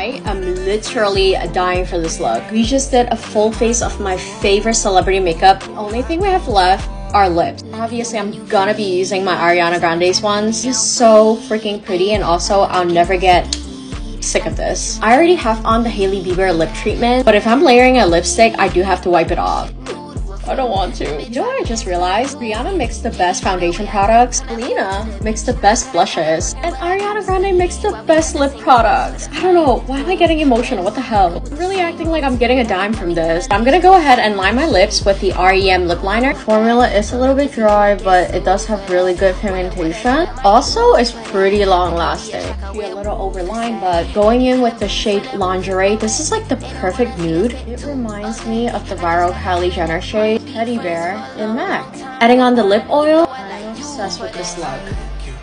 I am literally dying for this look. We just did a full face of my favorite celebrity makeup. The only thing we have left are lips. Obviously, I'm gonna be using my Ariana Grande's ones. It's so freaking pretty and also I'll never get sick of this. I already have on the Hailey Bieber lip treatment, but if I'm layering a lipstick, I do have to wipe it off. I don't want to. You know what I just realized? Rihanna makes the best foundation products, Lena makes the best blushes, and Ariana Grande makes the best lip products. I don't know, why am I getting emotional? What the hell? I'm really acting like I'm getting a dime from this. I'm gonna go ahead and line my lips with the REM lip liner. Formula is a little bit dry, but it does have really good pigmentation. Also, it's pretty long lasting. Be a little overlined, but going in with the shade Lingerie, this is like the perfect nude. It reminds me of the viral Kylie Jenner shade Teddy Bear in MAC. Adding on the lip oil, I'm obsessed with this look.